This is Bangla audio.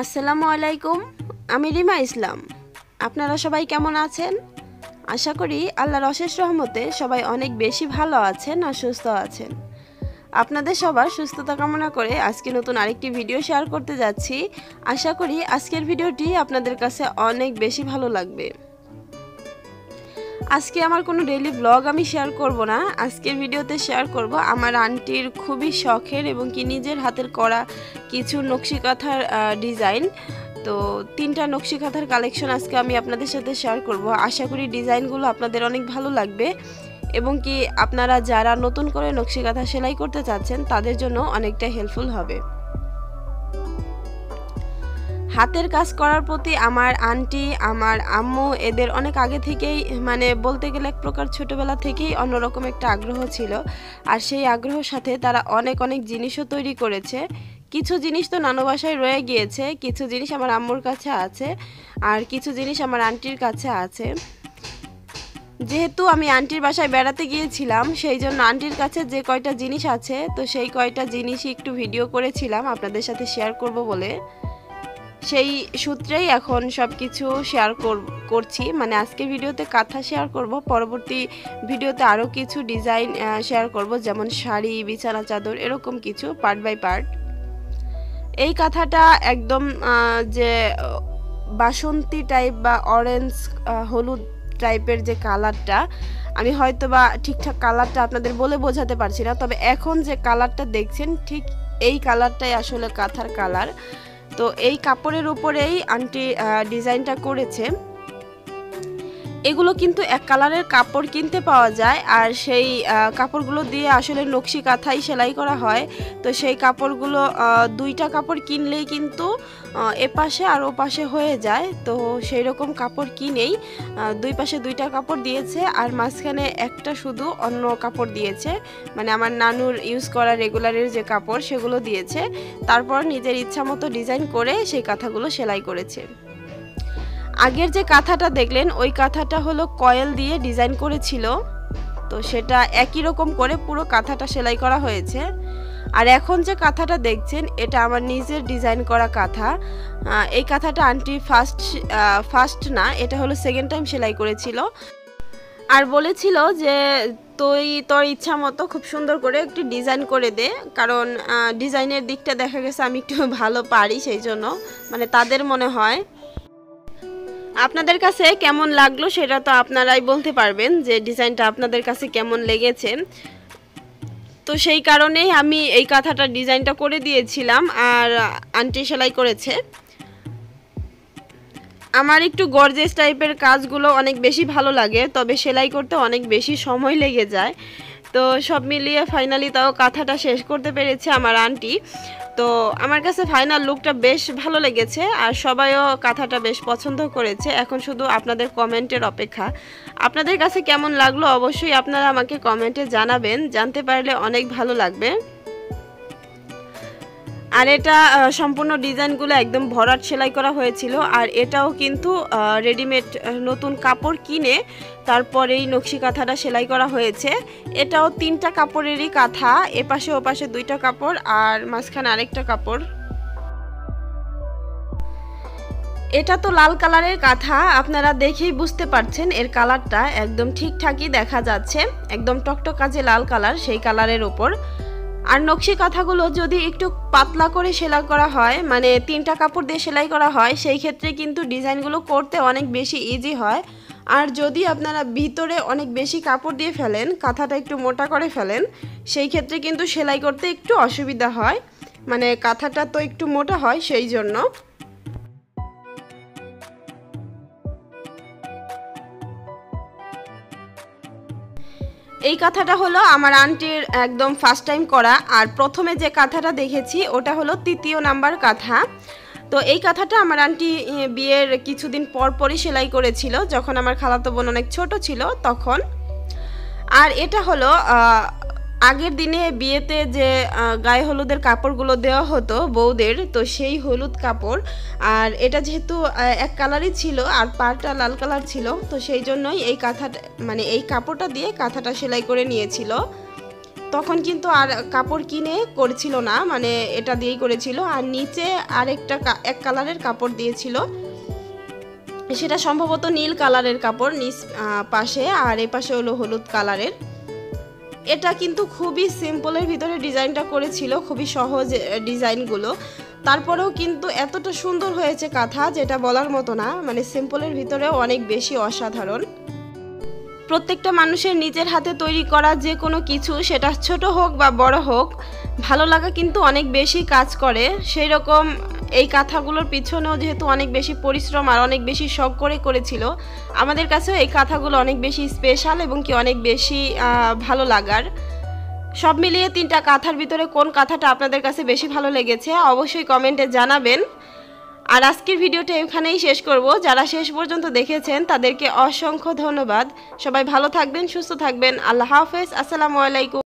আসসালামু আলাইকুম, আমি রিমা ইসলাম। আপনারা সবাই কেমন আছেন? আশা করি আল্লাহর অশেষ রহমতে সবাই অনেক বেশি ভালো আছেন আর সুস্থ আছেন। আপনাদের সবার সুস্থতা কামনা করে আজকে নতুন আরেকটি ভিডিও শেয়ার করতে যাচ্ছি। আশা করি আজকের ভিডিওটি আপনাদের কাছে অনেক বেশি ভালো লাগবে। আজকে আমার কোনো ডেইলি ব্লগ আমি শেয়ার করব না। আজকের ভিডিওতে শেয়ার করব আমার আন্টির খুবই শখের এবং কি নিজের হাতের করা কিছু নকশি কাঁথার ডিজাইন তো তিনটা নকশি কাঁথার কালেকশন আজকে আমি আপনাদের সাথে শেয়ার করব। আশা করি ডিজাইনগুলো আপনাদের অনেক ভালো লাগবে এবং কি আপনারা যারা নতুন করে নকশি কাঁথা সেলাই করতে চাচ্ছেন, তাদের জন্য অনেকটা হেল্পফুল হবে। হাতের কাজ করার প্রতি আমার আন্টি, আমার আম্মু এদের অনেক আগে থেকেই মানে বলতে গেলে এক প্রকার ছোটোবেলা থেকেই অন্যরকম একটা আগ্রহ ছিল। আর সেই আগ্রহের সাথে তারা অনেক অনেক জিনিসও তৈরি করেছে। কিছু জিনিস তো নানু বাসায় রয়ে গিয়েছে, কিছু জিনিস আমার আম্মুর কাছে আছে, আর কিছু জিনিস আমার আন্টির কাছে আছে। যেহেতু আমি আন্টির বাসায় বেড়াতে গিয়েছিলাম, সেই জন্য আন্টির কাছে যে কয়টা জিনিস আছে, তো সেই কয়টা জিনিসই একটু ভিডিও করেছিলাম, আপনাদের সাথে শেয়ার করব বলে। সেই সূত্রেই এখন সব কিছু শেয়ার করছি। মানে আজকে ভিডিওতে কাঁথা শেয়ার করব, পরবর্তী ভিডিওতে আরও কিছু ডিজাইন শেয়ার করব, যেমন শাড়ি, বিছানা, চাদর, এরকম কিছু পার্ট বাই পার্ট এই কাঁথাটা একদম যে, বাসন্তী টাইপ বা অরেঞ্জ হলুদ টাইপের যে কালারটা আমি হয়তো বা ঠিকঠাক কালারটা আপনাদের বলে বোঝাতে পারছি না, তবে এখন যে কালারটা দেখছেন, ঠিক এই কালারটাই আসলে কাঁথার কালার তো এই কাপড়ের উপরেই আন্টি ডিজাইনটা করেছে। এগুলো কিন্তু এক কালারের কাপড় কিনতে পাওয়া যায় আর সেই কাপড়গুলো দিয়ে আসলে নকশি কাঁথাই সেলাই করা হয়। তো সেই কাপড়গুলো দুইটা কাপড় কিনলেই কিন্তু এপাশে আর ও পাশে হয়ে যায়। তো সেই রকম কাপড় কিনেই দুই পাশে দুইটা কাপড় দিয়েছে আর মাঝখানে একটা শুধু অন্য কাপড় দিয়েছে। মানে আমার নানুর ইউজ করা রেগুলারের যে কাপড় সেগুলো দিয়েছে। তারপর নিজের ইচ্ছা মতো ডিজাইন করে সেই কাঁথাগুলো সেলাই করেছে। আগের যে কাঁথাটা দেখলেন, ওই কাঁথাটা হলো কয়েল দিয়ে ডিজাইন করেছিল। তো সেটা একই রকম করে পুরো কাঁথাটা সেলাই করা হয়েছে। আর এখন যে কাঁথাটা দেখছেন, এটা আমার নিজের ডিজাইন করা কাঁথা। এই কাঁথাটা আন্টি ফার্স্ট ফার্স্ট না, এটা হলো সেকেন্ড টাইম সেলাই করেছিল। আর বলেছিল যে, তুই তোর ইচ্ছা মতো খুব সুন্দর করে একটি ডিজাইন করে দে। কারণ ডিজাইনের দিকটা দেখা গেছে আমি একটু ভালো পারি সেই জন্য। মানে তাদের মনে হয়। আপনাদের কাছে কেমন লাগল সেটা তো আপনারাই বলতে পারবেন যে ডিজাইনটা আপনাদের কাছে কেমন লেগেছে। তো সেই কারণেই আমি এই কাঁথাটা ডিজাইনটা করে দিয়েছিলাম আর আন্টি সেলাই করেছে। আমার একটু গর্জেস টাইপের কাজগুলো অনেক বেশি ভালো লাগে, তবে সেলাই করতে অনেক বেশি সময় লেগে যায়। তো সব মিলিয়ে ফাইনালি তাও কাঁথাটা শেষ করতে পেরেছে আমার আন্টি। তো আমার কাছে ফাইনাল লুকটা বেশ ভালো লেগেছে আর সবাইও কাঁথাটা বেশ পছন্দ করেছে। এখন শুধু আপনাদের কমেন্টের অপেক্ষা। আপনাদের কাছে কেমন লাগল অবশ্যই আপনারা আমাকে কমেন্টে জানাবেন। জানতে পারলে অনেক ভালো লাগবে। আর এটা সম্পূর্ণ ডিজাইনগুলো একদম ভরাট সেলাই করা হয়েছিল। আর এটাও কিন্তু রেডিমেড নতুন কাপড় কিনে তারপরে এই নকশি কাঁথাটা সেলাই করা হয়েছে। এটাও তিনটা কাপড়েরই কাঁথা, এপাশে ওপাশে দুইটা কাপড় আর মাঝখানে আরেকটা কাপড়। এটা তো লাল কালারের কাঁথা, আপনারা দেখেই বুঝতে পারছেন এর কালারটা। একদম ঠিকঠাকই দেখা যাচ্ছে, একদম টকটকা যে লাল কালার, সেই কালারের ওপর। আর নকশি কাঁথাগুলো যদি একটু পাতলা করে সেলাই করা হয় মানে তিনটা কাপড় দিয়ে সেলাই করা হয়, সেই ক্ষেত্রে কিন্তু ডিজাইনগুলো করতে অনেক বেশি ইজি হয়। আর যদি আপনারা ভিতরে অনেক বেশি কাপড় দিয়ে ফেলেন, কাঁথাটা একটু মোটা করে ফেলেন, সেই ক্ষেত্রে কিন্তু সেলাই করতে একটু অসুবিধা হয়। মানে কাঁথাটা তো একটু মোটা হয়, সেই জন্য। এই কথাটা হলো আমার আন্টির একদম ফার্স্ট টাইম করা, আর প্রথমে যে কাঁথাটা দেখেছি ওটা হলো তৃতীয় নাম্বার কাঁথা। তো এই কথাটা আমার আন্টি বিয়ের কিছুদিন পর পরই সেলাই করেছিল, যখন আমার খালাতো বোন অনেক ছোট ছিল তখন। আর এটা হলো আগের দিনে বিয়েতে যে গায়ে হলুদের কাপড়গুলো দেওয়া হতো বউদের, তো সেই হলুদ কাপড়, আর এটা যেহেতু এক কালারই ছিল, আর পাড়টা লাল কালার ছিল, তো সেই জন্যই এই কাঁথাটা মানে এই কাপড়টা দিয়ে কাঁথাটা সেলাই করে নিয়েছিল। তখন কিন্তু আর কাপড় কিনে করছিল না মানে এটা দিয়েই করেছিল, আর নিচে আরেকটা এক কালারের কাপড় দিয়েছিল। সেটা সম্ভবত নীল কালারের কাপড়, নিচ পাশে, আর এ পাশে হলো হলুদ কালারের। এটা কিন্তু খুবই সিম্পলের ভিতরে ডিজাইনটা করেছিল, খুবই সহজ ডিজাইনগুলো। তারপরেও কিন্তু এতটা সুন্দর হয়েছে কাঁথা, যেটা বলার মতো না। মানে সিম্পলের ভিতরেও অনেক বেশি অসাধারণ। প্রত্যেকটা মানুষের নিজের হাতে তৈরি করা যে কোনো কিছু, সেটা ছোট হোক বা বড় হোক, ভালো লাগা কিন্তু অনেক বেশি কাজ করে। সেই রকম এই কাঁথাগুলোর পিছনেও যেহেতু অনেক বেশি পরিশ্রম আর অনেক বেশি শখ করে করেছিল, আমাদের কাছেও এই কাঁথাগুলো অনেক বেশি স্পেশাল এবং কি অনেক বেশি ভালো লাগার। সব মিলিয়ে তিনটা কাঁথার ভিতরে কোন কাঁথাটা আপনাদের কাছে বেশি ভালো লেগেছে অবশ্যই কমেন্টে জানাবেন। আর আজকের ভিডিওটা এখানেই শেষ করব। যারা শেষ পর্যন্ত দেখেছেন, তাদেরকে অসংখ্য ধন্যবাদ। সবাই ভালো থাকবেন, সুস্থ থাকবেন। আল্লাহ হাফেজ। আসসালামু আলাইকুম।